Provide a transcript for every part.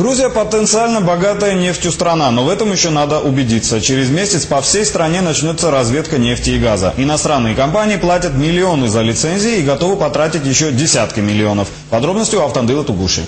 Грузия потенциально богатая нефтью страна, но в этом еще надо убедиться. Через месяц по всей стране начнется разведка нефти и газа. Иностранные компании платят миллионы за лицензии и готовы потратить еще десятки миллионов. Подробности у Автандыла Тугуши.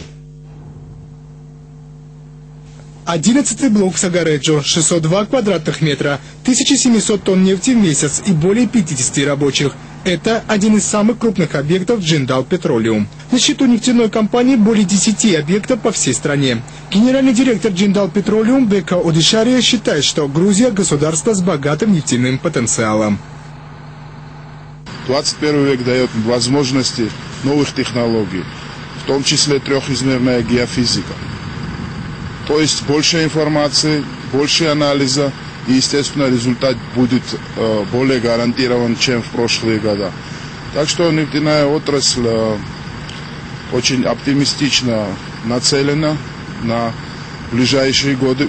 Одиннадцатый блок Сагареджо, 602 квадратных метра, 1700 тонн нефти в месяц и более 50 рабочих. Это один из самых крупных объектов Джиндал Петролиум. На счету нефтяной компании более 10 объектов по всей стране. Генеральный директор Джиндал Петролиум Бека Одишария считает, что Грузия – государство с богатым нефтяным потенциалом. 21 век дает возможности новых технологий, в том числе трехизмерная геофизика. То есть больше информации, больше анализа, и, естественно, результат будет э, более гарантирован, чем в прошлые года. Так что нефтяная отрасль э, очень оптимистично нацелена на ближайшие годы.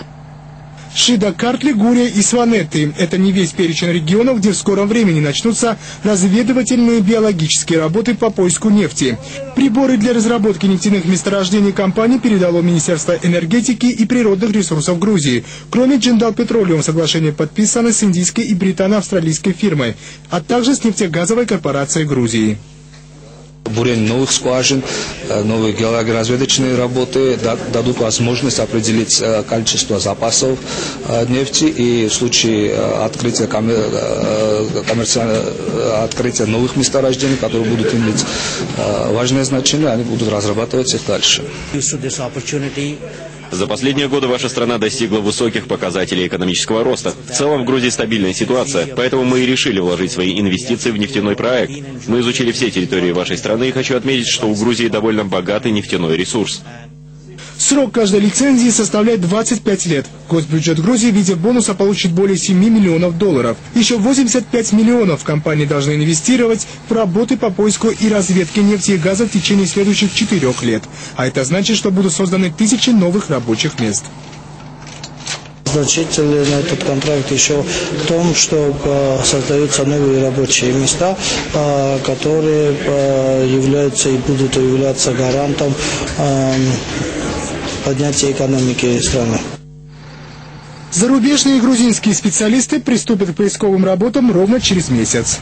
Шида, Картли, Гурия и Сванетты – это не весь перечень регионов, где в скором времени начнутся разведывательные биологические работы по поиску нефти. Приборы для разработки нефтяных месторождений компании передало Министерство энергетики и природных ресурсов Грузии. Кроме Джиндал Петролиум соглашение подписано с индийской и британо-австралийской фирмой, а также с нефтегазовой корпорацией Грузии бурение новых скважин, э, новые геологоразведочные работы дадут возможность определить э, количество запасов э, нефти и в случае открытия, коммерциального открытия новых месторождений, которые будут иметь важное значение, они будут разрабатывать их дальше. За последние годы ваша страна достигла высоких показателей экономического роста. В целом в Грузии стабильная ситуация, поэтому мы и решили вложить свои инвестиции в нефтяной проект. Мы изучили все территории вашей страны и хочу отметить, что у Грузии довольно богатый нефтяной ресурс. Срок каждой лицензии составляет 25 лет. Госбюджет Грузии в виде бонуса получит более 7 миллионов долларов. Еще 85 миллионов компании должны инвестировать в работы по поиску и разведке нефти и газа в течение следующих четырех лет. А это значит, что будут созданы тысячи новых рабочих мест значительный этот контракт еще в том, что э, создаются новые рабочие места, э, которые э, являются и будут являться гарантом поднятия экономики страны. Зарубежные грузинские специалисты приступят к поисковым работам ровно через месяц.